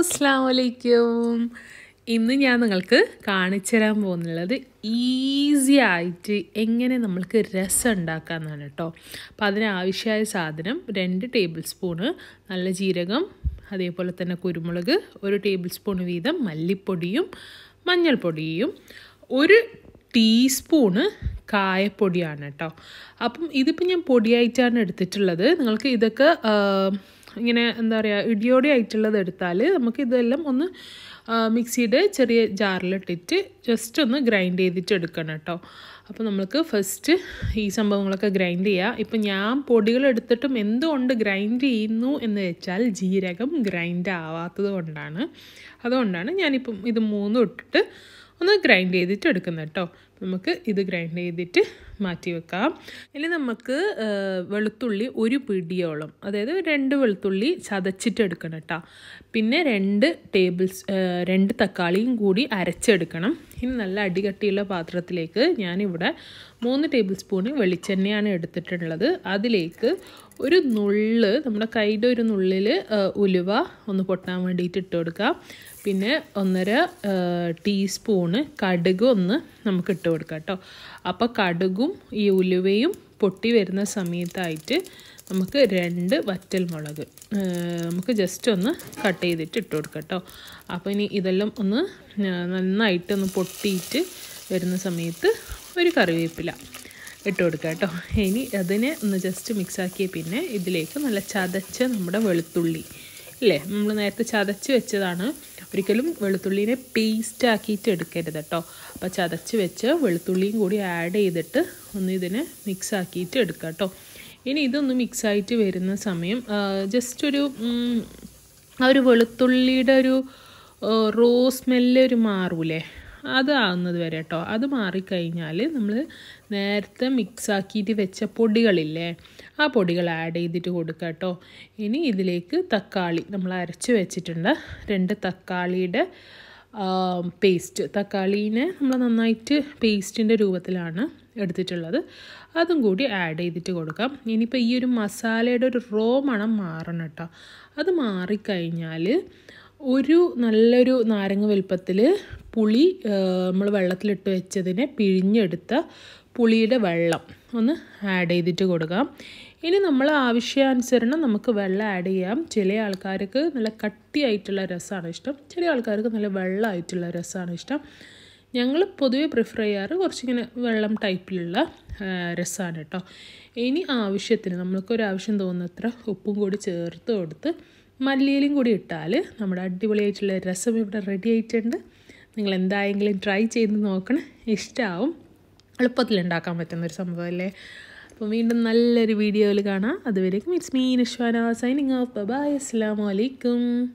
അസ്സാം വലൈക്കും ഇന്ന് ഞാൻ നിങ്ങൾക്ക് കാണിച്ചു തരാൻ പോകുന്നുള്ളത് ഈസി ആയിട്ട് എങ്ങനെ നമ്മൾക്ക് രസം ഉണ്ടാക്കാമെന്നാണ് കേട്ടോ. അപ്പോൾ അതിനാവശ്യമായ സാധനം രണ്ട് ടേബിൾ സ്പൂണ് നല്ല ജീരകം അതേപോലെ തന്നെ കുരുമുളക് ഒരു ടേബിൾ സ്പൂൺ വീതം മല്ലിപ്പൊടിയും മഞ്ഞൾപ്പൊടിയും ഒരു ടീസ്പൂണ് കായപ്പൊടിയാണ് കേട്ടോ. അപ്പം ഇതിപ്പോൾ ഞാൻ പൊടിയായിട്ടാണ് എടുത്തിട്ടുള്ളത്. നിങ്ങൾക്ക് ഇതൊക്കെ ഇങ്ങനെ എന്താ പറയുക ഇടിയോടി ആയിട്ടുള്ളത് എടുത്താൽ നമുക്ക് ഇതെല്ലാം ഒന്ന് മിക്സിയുടെ ചെറിയ ജാറിലിട്ടിട്ട് ജസ്റ്റ് ഒന്ന് ഗ്രൈൻഡ് ചെയ്തിട്ട് എടുക്കണം കേട്ടോ അപ്പോൾ നമ്മൾക്ക് ഫസ്റ്റ് ഈ സംഭവങ്ങളൊക്കെ ഗ്രൈൻഡ് ചെയ്യുക ഇപ്പം ഞാൻ പൊടികൾ എടുത്തിട്ടും എന്തുകൊണ്ട് ഗ്രൈൻഡ് ചെയ്യുന്നു എന്ന് വെച്ചാൽ ജീരകം ഗ്രൈൻഡ് ആവാത്തത് കൊണ്ടാണ്. അതുകൊണ്ടാണ് ഞാനിപ്പം ഇത് മൂന്നും ഇട്ടിട്ട് ഒന്ന് ഗ്രൈൻഡ് ചെയ്തിട്ട് എടുക്കുന്നത് കേട്ടോ നമുക്ക് ഇത് ഗ്രൈൻഡ് ചെയ്തിട്ട് മാറ്റി വെക്കാം. ഇനി നമുക്ക് വെളുത്തുള്ളി ഒരു പിടിയോളം അതായത് രണ്ട് വെളുത്തുള്ളി ചതച്ചിട്ട് എടുക്കണം കേട്ടോ. പിന്നെ രണ്ട് ടേബിൾസ് രണ്ട് തക്കാളിയും കൂടി അരച്ചെടുക്കണം. ഇനി നല്ല അടികട്ടിയുള്ള പാത്രത്തിലേക്ക് ഞാനിവിടെ മൂന്ന് ടേബിൾ സ്പൂണ് വെളിച്ചെണ്ണയാണ് എടുത്തിട്ടുള്ളത്. അതിലേക്ക് ഒരു നുള്ള് നമ്മുടെ കൈയുടെ ഒരു നുള്ളിൽ ഉലുവ ഒന്ന് പൊട്ടാൻ വേണ്ടിയിട്ട് ഇട്ട് കൊടുക്കാം. പിന്നെ ഒന്നര ടീസ്പൂണ് കടുക് ഒന്ന് നമുക്ക് ഇട്ട് കൊടുക്കാം കേട്ടോ. അപ്പോൾ കടുകും ഈ ഉലുവയും പൊട്ടി വരുന്ന സമയത്തായിട്ട് നമുക്ക് രണ്ട് വറ്റൽ മുളക് നമുക്ക് ജസ്റ്റ് ഒന്ന് കട്ട് ചെയ്തിട്ട് ഇട്ട് കൊടുക്കുക കേട്ടോ. അപ്പോൾ ഇനി ഇതെല്ലാം ഒന്ന് നന്നായിട്ട് ഒന്ന് പൊട്ടിയിട്ട് വരുന്ന സമയത്ത് ഒരു കറിവേപ്പില ഇട്ട് കൊടുക്കുക കേട്ടോ. ഇനി അതിനെ ഒന്ന് ജസ്റ്റ് മിക്സാക്കിയ പിന്നെ ഇതിലേക്ക് നല്ല ചതച്ച നമ്മുടെ വെളുത്തുള്ളി ഇല്ലേ? നമ്മൾ നേരത്തെ ചതച്ച് വെച്ചതാണ് ഒരിക്കലും വെളുത്തുള്ളീനെ പേസ്റ്റ് ആക്കിയിട്ട് എടുക്കരുത് കേട്ടോ. അപ്പോൾ ചതച്ച് വെച്ച് വെളുത്തുള്ളിയും കൂടി ആഡ് ചെയ്തിട്ട് ഒന്ന് ഇതിനെ മിക്സ് ആക്കിയിട്ട് എടുക്കുക കേട്ടോ. ഇനി ഇതൊന്ന് മിക്സ് ആയിട്ട് വരുന്ന സമയം ജസ്റ്റ് ഒരു ആ ഒരു വെളുത്തുള്ളിയുടെ ഒരു റോ സ്മെല്ല് ഒരു മാറൂലേ? ആകുന്നത് വരെ കേട്ടോ. അത് മാറിക്കഴിഞ്ഞാൽ നമ്മൾ നേരത്തെ മിക്സാക്കിയിട്ട് വെച്ച പൊടികളില്ലേ ആ പൊടികൾ ആഡ് ചെയ്തിട്ട് കൊടുക്കുക കേട്ടോ ഇനി ഇതിലേക്ക് തക്കാളി നമ്മൾ അരച്ച് വെച്ചിട്ടുണ്ട്. രണ്ട് തക്കാളിയുടെ പേസ്റ്റ് തക്കാളീനെ നമ്മൾ നന്നായിട്ട് പേസ്റ്റിന്റെ രൂപത്തിലാണ് എടുത്തിട്ടുള്ളത്. അതും കൂടി ആഡ് ചെയ്തിട്ട് കൊടുക്കാം. ഇനിയിപ്പോൾ ഈ ഒരു മസാലയുടെ ഒരു റോ മണം മാറണം കേട്ടോ അത് മാറിക്കഴിഞ്ഞാൽ ഒരു നല്ലൊരു നാരങ്ങ വലുപ്പത്തിൽ പുളി നമ്മൾ വെള്ളത്തിലിട്ട് വെച്ചതിനെ പിഴിഞ്ഞെടുത്ത പുളിയുടെ വെള്ളം ഒന്ന് ആഡ് ചെയ്തിട്ട് കൊടുക്കാം. ഇനി നമ്മൾ ആവശ്യാനുസരണം നമുക്ക് വെള്ളം ആഡ് ചെയ്യാം. ചില ആൾക്കാർക്ക് നല്ല കട്ടിയായിട്ടുള്ള രസമാണ് ഇഷ്ടം. ചില ആൾക്കാർക്ക് നല്ല വെള്ളമായിട്ടുള്ള രസമാണ് ഇഷ്ടം. ഞങ്ങൾ പൊതുവെ പ്രിഫർ ചെയ്യാറ് കുറച്ചിങ്ങനെ വെള്ളം ടൈപ്പിലുള്ള രസമാണ് കേട്ടോ. ഇനി ആവശ്യത്തിന് നമ്മൾക്കൊരു ആവശ്യം തോന്നുന്നത്ര ഉപ്പും കൂടി ചേർത്ത് കൊടുത്ത് മല്ലിയിലും കൂടി ഇട്ടാൽ നമ്മുടെ അടിപൊളിയായിട്ടുള്ള രസം ഇവിടെ റെഡി ആയിട്ടുണ്ട്. നിങ്ങൾ എന്തായെങ്കിലും ട്രൈ ചെയ്ത് നോക്കണം. ഇഷ്ടമാവും എളുപ്പത്തിൽ ഉണ്ടാക്കാൻ പറ്റുന്നൊരു സംഭവമല്ലേ അപ്പോൾ വീണ്ടും നല്ലൊരു വീഡിയോയിൽ കാണാം. അതുവരേക്കും it's me Ishwana signing off bye അസ്സാം വലൈക്കും